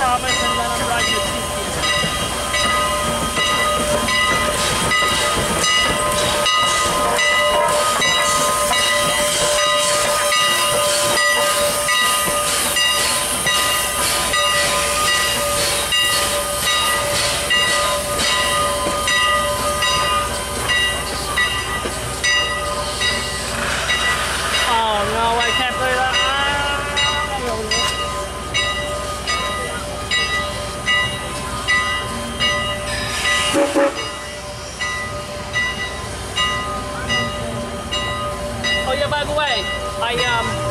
Thomas. by the way, I, um,